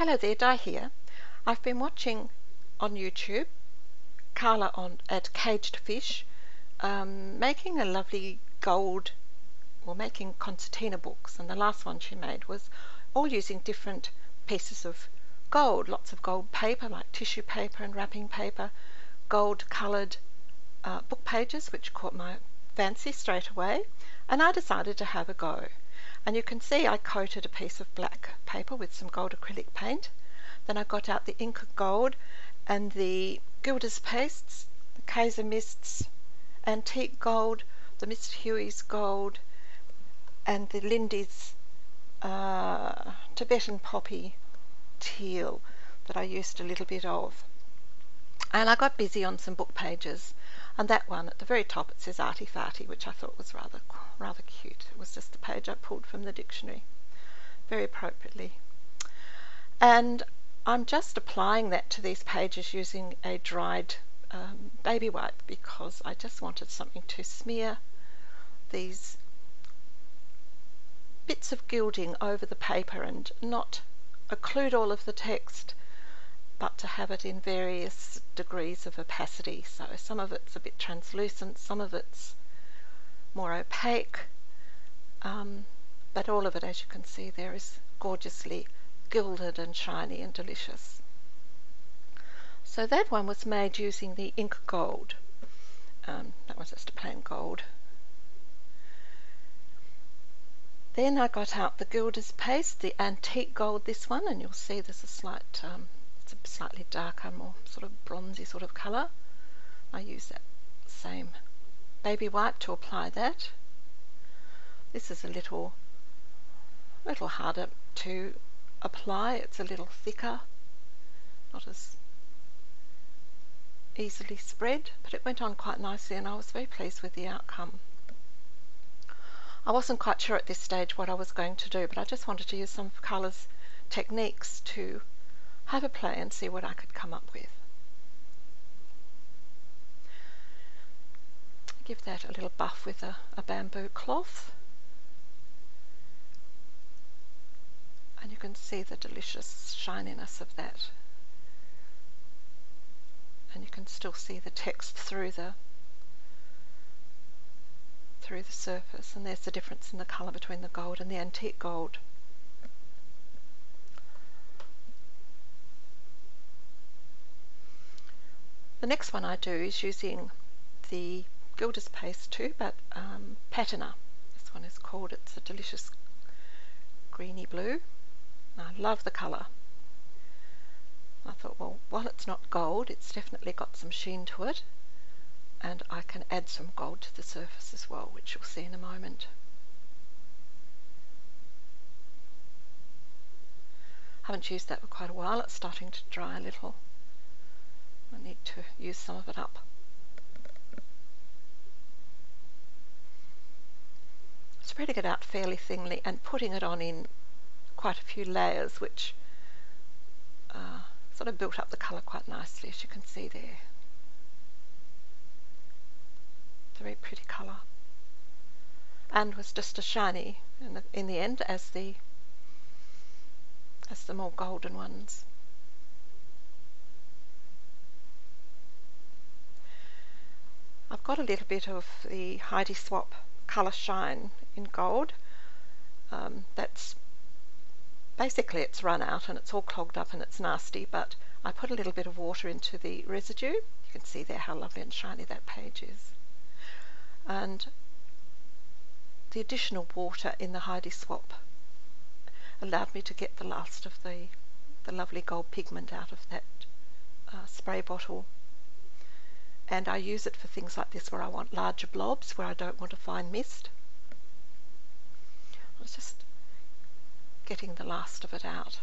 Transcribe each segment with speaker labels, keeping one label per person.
Speaker 1: Hello there, Di here. I've been watching on YouTube Karla on at Kagedfish um, making a lovely gold, or making concertina books, and the last one she made was all using different pieces of gold, lots of gold paper like tissue paper and wrapping paper, gold coloured uh, book pages which caught my fancy straight away, and I decided to have a go. And you can see I coated a piece of black paper with some gold acrylic paint. Then I got out the Inka gold and the Gilder's pastes, the Kaiser mists, antique gold, the Mr. Huey's gold, and the Lindy's uh, Tibetan poppy teal that I used a little bit of. And I got busy on some book pages and that one at the very top it says arty farty, which I thought was rather rather cute. It was just a page I pulled from the dictionary, very appropriately. And I'm just applying that to these pages using a dried um, baby wipe because I just wanted something to smear these bits of gilding over the paper and not occlude all of the text but to have it in various degrees of opacity. So some of it's a bit translucent, some of it's more opaque, um, but all of it, as you can see there, is gorgeously gilded and shiny and delicious. So that one was made using the Inka gold. Um, that was just a plain gold. Then I got out the Gilders paste, the antique gold, this one, and you'll see there's a slight um, slightly darker, more sort of bronzy sort of colour. I use that same baby white to apply that. This is a little, little harder to apply. It's a little thicker, not as easily spread, but it went on quite nicely and I was very pleased with the outcome. I wasn't quite sure at this stage what I was going to do, but I just wanted to use some of Karla's techniques to have a play and see what I could come up with. Give that a little buff with a, a bamboo cloth. And you can see the delicious shininess of that. And you can still see the text through the through the surface and there's the difference in the colour between the gold and the antique gold. The next one I do is using the Gilder's paste too, but um, patina. This one is called, it's a delicious greeny blue. I love the colour. I thought, well, while it's not gold, it's definitely got some sheen to it, and I can add some gold to the surface as well, which you'll see in a moment. haven't used that for quite a while, it's starting to dry a little. I need to use some of it up. Spreading it out fairly thinly and putting it on in quite a few layers which uh, sort of built up the colour quite nicely as you can see there. It's a very pretty colour and was just as shiny in the, in the end as the as the more golden ones. I've got a little bit of the Heidi Swapp Colour Shine in gold. Um, that's basically it's run out and it's all clogged up and it's nasty, but I put a little bit of water into the residue. You can see there how lovely and shiny that page is. And the additional water in the Heidi Swapp allowed me to get the last of the, the lovely gold pigment out of that uh, spray bottle and I use it for things like this where I want larger blobs, where I don't want a fine mist. I was just getting the last of it out.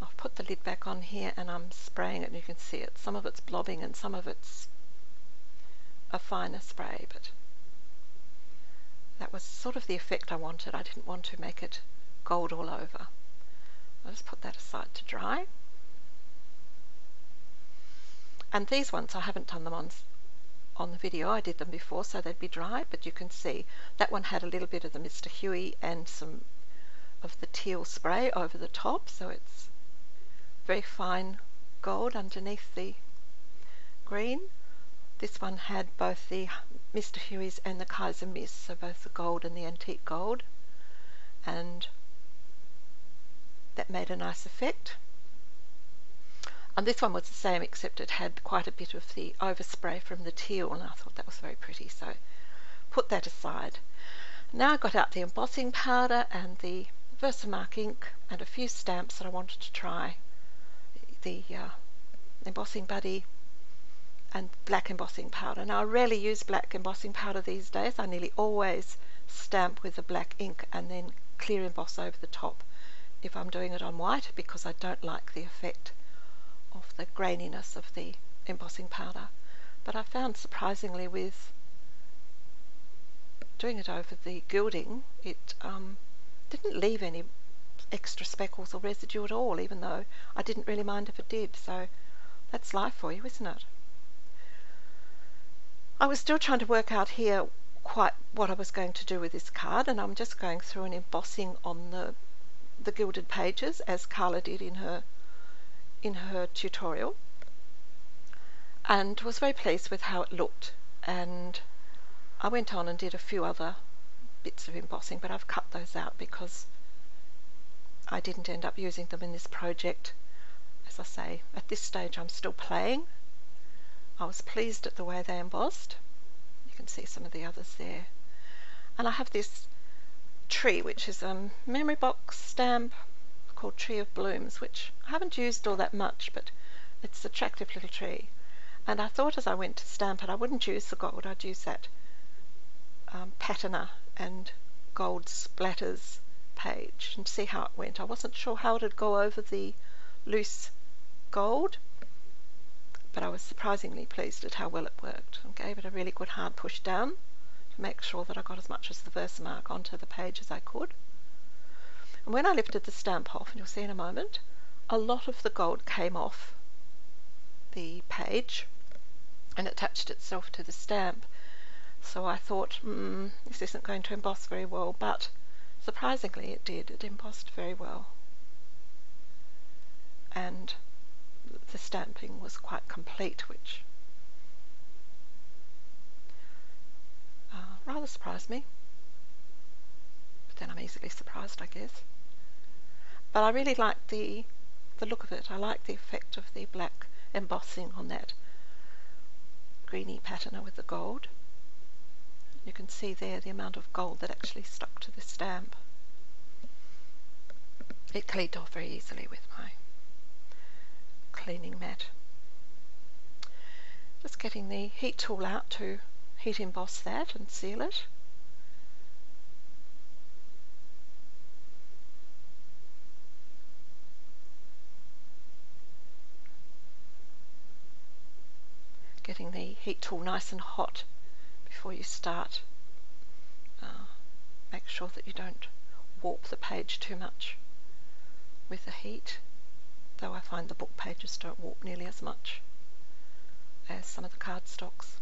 Speaker 1: I've put the lid back on here and I'm spraying it and you can see it. Some of it's blobbing and some of it's a finer spray, but that was sort of the effect I wanted. I didn't want to make it gold all over. I'll just put that aside to dry. And these ones, I haven't done them on, on the video. I did them before so they'd be dry, but you can see that one had a little bit of the Mr. Huey and some of the teal spray over the top, so it's very fine gold underneath the green. This one had both the Mr. Huey's and the Kaiser Mist, so both the gold and the antique gold. And that made a nice effect. And this one was the same except it had quite a bit of the overspray from the teal and I thought that was very pretty so put that aside. Now I got out the embossing powder and the Versamark ink and a few stamps that I wanted to try. The uh, embossing buddy and black embossing powder. Now I rarely use black embossing powder these days. I nearly always stamp with the black ink and then clear emboss over the top if I'm doing it on white because I don't like the effect of the graininess of the embossing powder. But I found surprisingly with doing it over the gilding, it um, didn't leave any extra speckles or residue at all, even though I didn't really mind if it did. So that's life for you, isn't it? I was still trying to work out here quite what I was going to do with this card, and I'm just going through and embossing on the the gilded pages as Karla did in her in her tutorial, and was very pleased with how it looked. And I went on and did a few other bits of embossing, but I've cut those out because I didn't end up using them in this project. As I say, at this stage I'm still playing. I was pleased at the way they embossed. You can see some of the others there. And I have this tree, which is a memory box stamp called Tree of Blooms, which I haven't used all that much, but it's an attractive little tree. And I thought as I went to stamp it, I wouldn't use the gold, I'd use that um, patina and gold splatters page and see how it went. I wasn't sure how it would go over the loose gold, but I was surprisingly pleased at how well it worked and gave it a really good hard push down to make sure that I got as much as the Versamark onto the page as I could. And when I lifted the stamp off, and you'll see in a moment, a lot of the gold came off the page and attached itself to the stamp. So I thought, hmm, this isn't going to emboss very well, but surprisingly it did. It embossed very well. And the stamping was quite complete, which uh, rather surprised me. Then I'm easily surprised, I guess. But I really like the the look of it. I like the effect of the black embossing on that greeny patina with the gold. You can see there the amount of gold that actually stuck to the stamp. It cleaned off very easily with my cleaning mat. Just getting the heat tool out to heat emboss that and seal it. Getting the heat tool nice and hot before you start. Uh, make sure that you don't warp the page too much with the heat, though I find the book pages don't warp nearly as much as some of the cardstocks.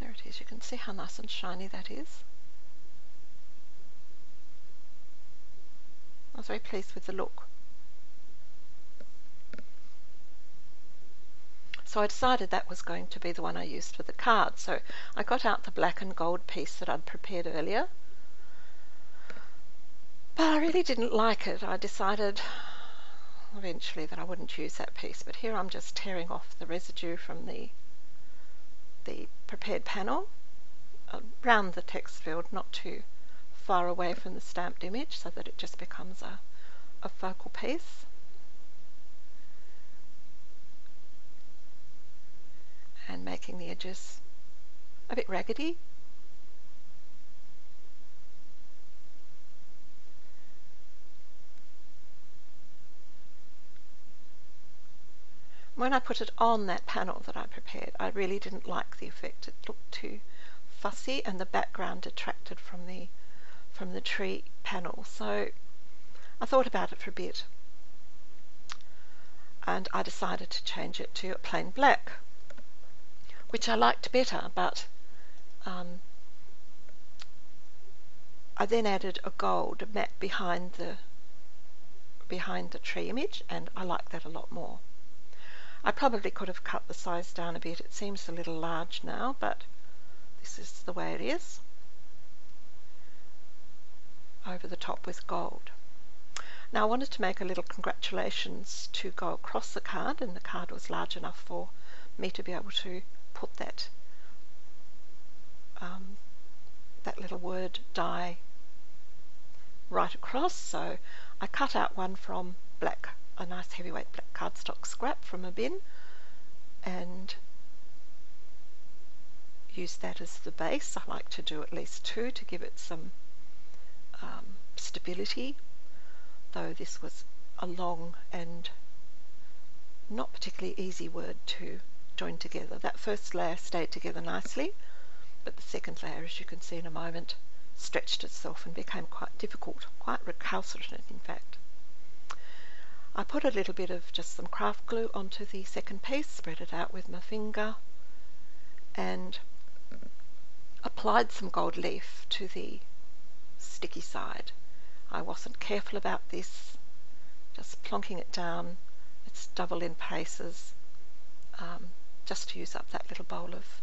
Speaker 1: There it is, you can see how nice and shiny that is. I was very pleased with the look. So I decided that was going to be the one I used for the card. So I got out the black and gold piece that I'd prepared earlier. But I really didn't like it. I decided eventually that I wouldn't use that piece. But here I'm just tearing off the residue from the the prepared panel uh, around the text field, not too far away from the stamped image so that it just becomes a, a focal piece. The edges a bit raggedy. When I put it on that panel that I prepared, I really didn't like the effect. It looked too fussy and the background detracted from the from the tree panel. So I thought about it for a bit and I decided to change it to a plain black which I liked better, but um, I then added a gold, matte behind the behind the tree image and I like that a lot more. I probably could have cut the size down a bit. It seems a little large now, but this is the way it is. Over the top with gold. Now I wanted to make a little congratulations to go across the card and the card was large enough for me to be able to put that um, that little word die right across so I cut out one from black a nice heavyweight black cardstock scrap from a bin and use that as the base. I like to do at least two to give it some um, stability, though this was a long and not particularly easy word to join together. That first layer stayed together nicely, but the second layer, as you can see in a moment, stretched itself and became quite difficult, quite recalcitrant in fact. I put a little bit of just some craft glue onto the second piece, spread it out with my finger, and applied some gold leaf to the sticky side. I wasn't careful about this, just plonking it down. It's double in places, just to use up that little bowl of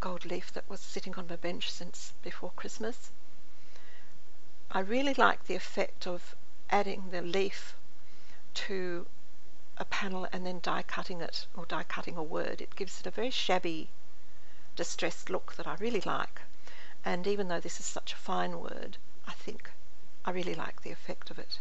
Speaker 1: gold leaf that was sitting on my bench since before Christmas. I really like the effect of adding the leaf to a panel and then die cutting it or die cutting a word. It gives it a very shabby, distressed look that I really like. And even though this is such a fine word, I think I really like the effect of it.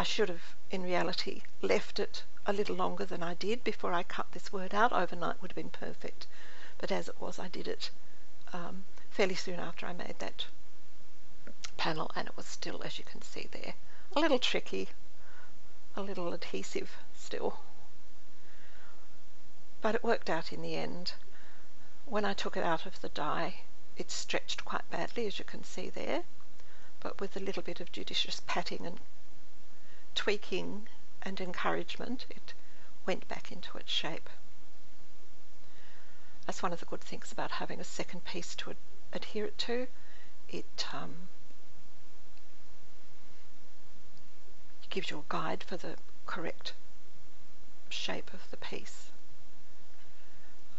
Speaker 1: I should have, in reality, left it a little longer than I did before I cut this word out. Overnight would have been perfect. But as it was, I did it um, fairly soon after I made that panel and it was still, as you can see there, a little tricky, a little adhesive still. But it worked out in the end. When I took it out of the die, it stretched quite badly, as you can see there, but with a little bit of judicious patting and tweaking and encouragement, it went back into its shape. That's one of the good things about having a second piece to ad adhere it to. It um, gives you a guide for the correct shape of the piece.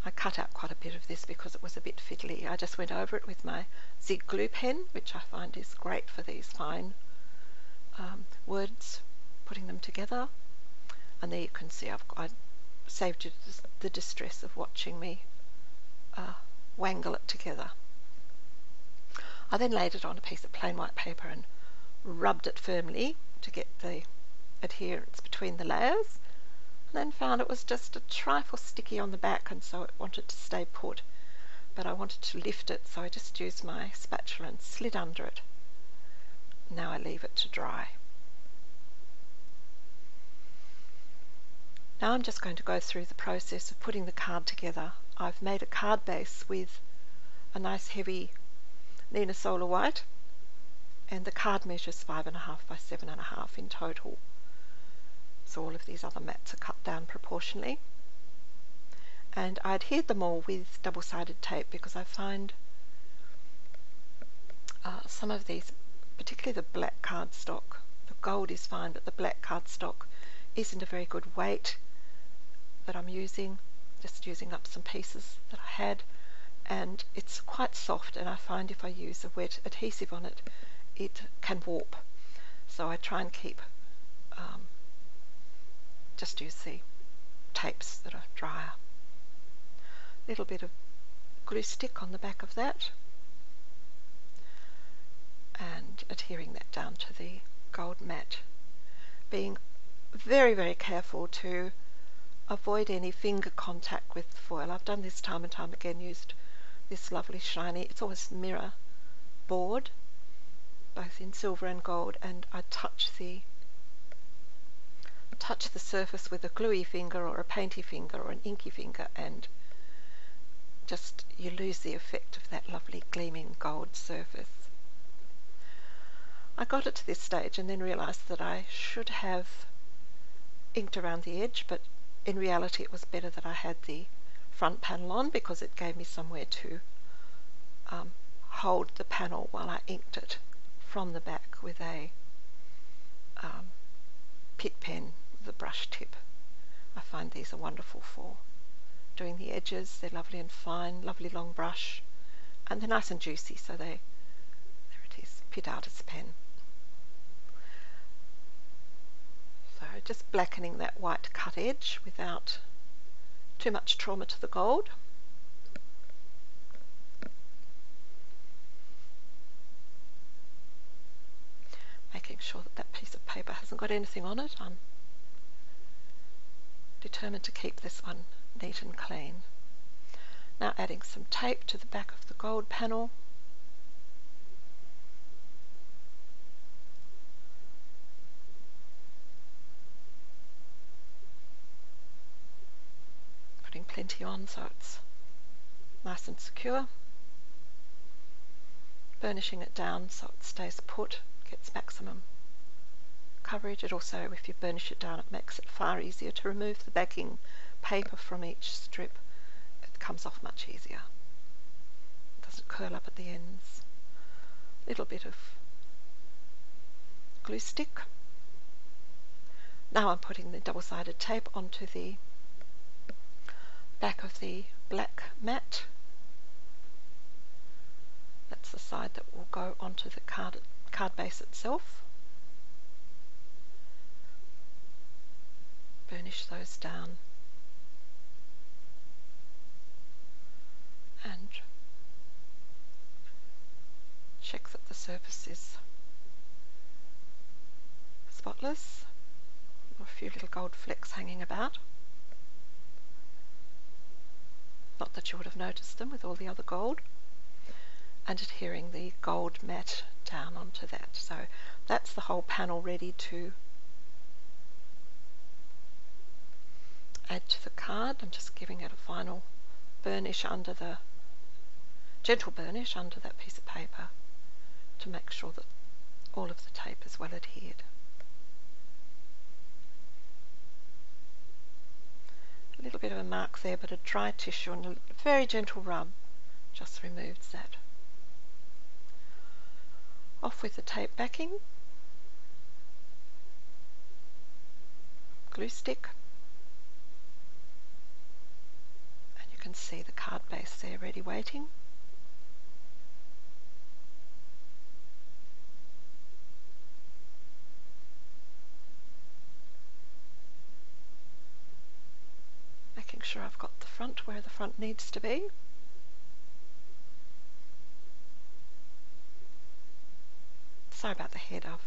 Speaker 1: I cut out quite a bit of this because it was a bit fiddly. I just went over it with my Zig glue pen, which I find is great for these fine um, words, putting them together. And there you can see I've I saved you the distress of watching me uh, wangle it together. I then laid it on a piece of plain white paper and rubbed it firmly to get the adherence between the layers and then found it was just a trifle sticky on the back and so it wanted to stay put but I wanted to lift it so I just used my spatula and slid under it. Now I leave it to dry. Now I'm just going to go through the process of putting the card together. I've made a card base with a nice heavy Neenah Solar White and the card measures five and a half by seven and a half in total. So all of these other mats are cut down proportionally. And I adhered them all with double-sided tape because I find uh, some of these, particularly the black cardstock, the gold is fine, but the black cardstock isn't a very good weight that I'm using, just using up some pieces that I had and it's quite soft and I find if I use a wet adhesive on it it can warp. So I try and keep, um, just use the tapes that are drier. Little bit of glue stick on the back of that and adhering that down to the gold mat. Being very, very careful to avoid any finger contact with the foil. I've done this time and time again, used this lovely shiny, it's almost mirror board both in silver and gold and I touch the touch the surface with a gluey finger or a painty finger or an inky finger and just you lose the effect of that lovely gleaming gold surface. I got it to this stage and then realized that I should have inked around the edge but in reality it was better that I had the front panel on because it gave me somewhere to um, hold the panel while I inked it from the back with a um, Pitt pen with a brush tip. I find these are wonderful for doing the edges. They're lovely and fine, lovely long brush, and they're nice and juicy, so they, there it is, Pitt Artist pen. So just blackening that white cut edge without too much trauma to the gold. Making sure that that piece of paper hasn't got anything on it. I'm determined to keep this one neat and clean. Now adding some tape to the back of the gold panel. On so it's nice and secure. Burnishing it down so it stays put, gets maximum coverage. It also, if you burnish it down, it makes it far easier to remove the backing paper from each strip. It comes off much easier. It doesn't curl up at the ends. Little bit of glue stick. Now I'm putting the double-sided tape onto the back of the black mat. That's the side that will go onto the card, card base itself. burnish those down and check that the surface is spotless a few little gold flecks hanging about not that you would have noticed them with all the other gold and adhering the gold mat down onto that so that's the whole panel ready to add to the card. I'm just giving it a final burnish under the, gentle burnish under that piece of paper to make sure that all of the tape is well adhered. A mark there, but a dry tissue and a very gentle rub just removes that. Off with the tape backing, glue stick, and you can see the card base there ready waiting. Making sure I've got the front where the front needs to be. Sorry about the head, I've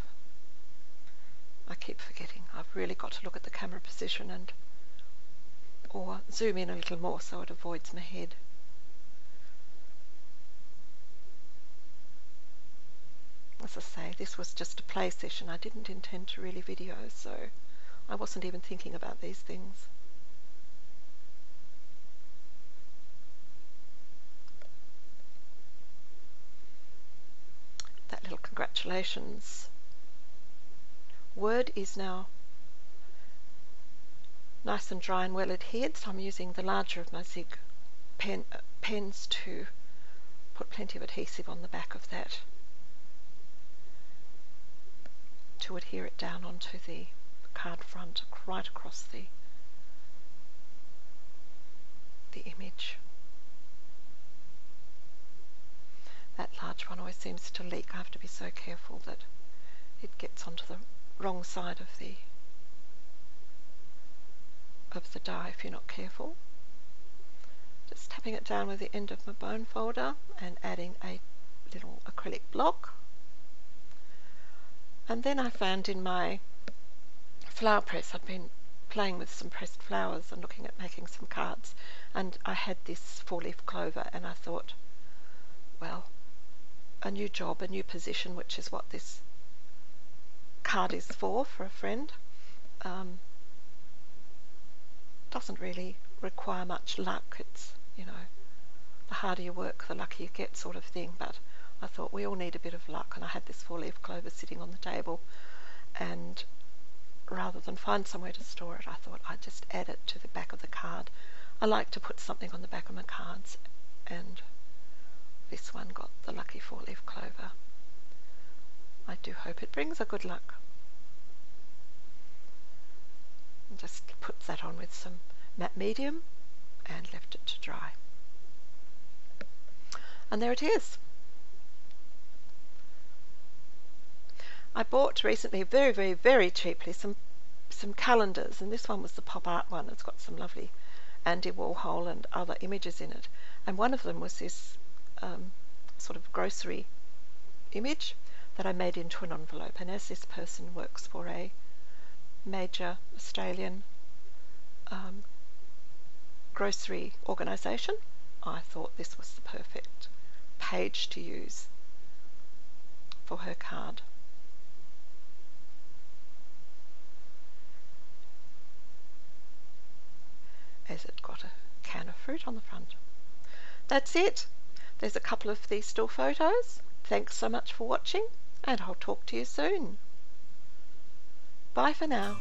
Speaker 1: I keep forgetting. I've really got to look at the camera position and or zoom in a little more so it avoids my head. As I say, this was just a play session. I didn't intend to really video, so I wasn't even thinking about these things. That little congratulations word is now nice and dry and well adhered so I'm using the larger of my zig pen, uh, pens to put plenty of adhesive on the back of that to adhere it down onto the card front right across the the image. That large one always seems to leak. I have to be so careful that it gets onto the wrong side of the of the die if you're not careful. Just tapping it down with the end of my bone folder and adding a little acrylic block. And then I found in my flower press, I'd been playing with some pressed flowers and looking at making some cards and I had this four leaf clover and I thought, well, a new job, a new position, which is what this card is for, for a friend. Um, doesn't really require much luck. It's, you know, the harder you work, the luckier you get sort of thing. But I thought we all need a bit of luck, and I had this four-leaf clover sitting on the table, and rather than find somewhere to store it, I thought I'd just add it to the back of the card. I like to put something on the back of my cards, and this one got the lucky four leaf clover. I do hope it brings a good luck. And just put that on with some matte medium and left it to dry. And there it is. I bought recently very, very, very cheaply some some calendars, and this one was the pop art one. It's got some lovely Andy Warhol and other images in it. And one of them was this um, sort of grocery image that I made into an envelope. And as this person works for a major Australian um, grocery organisation, I thought this was the perfect page to use for her card. As it got a can of fruit on the front. That's it. There's a couple of these still photos. Thanks so much for watching, and I'll talk to you soon. Bye for now.